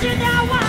Imagine know what?